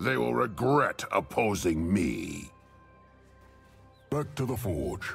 They will regret opposing me. Back to the forge.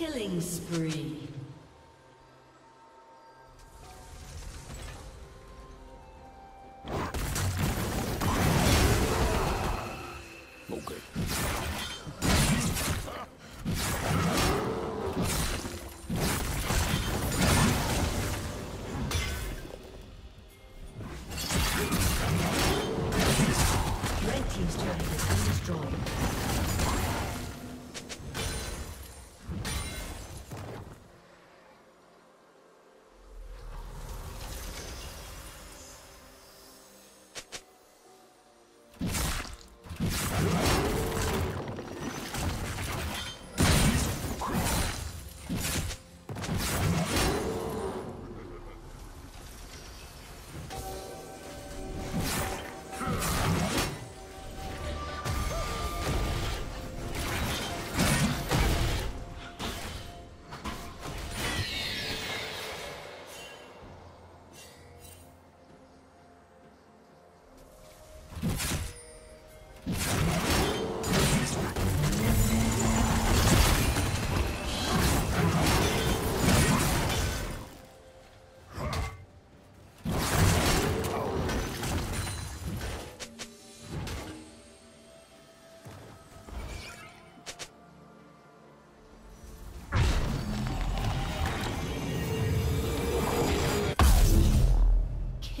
Killing spree.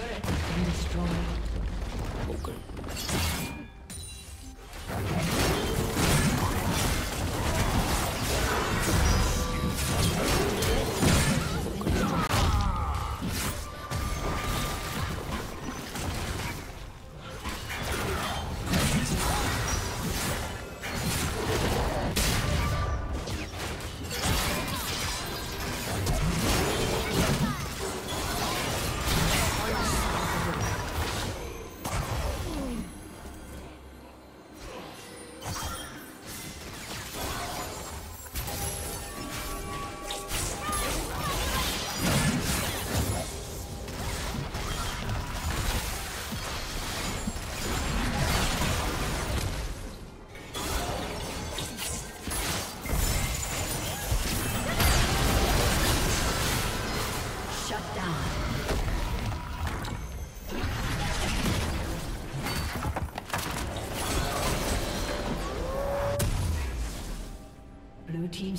Turret has been destroyed.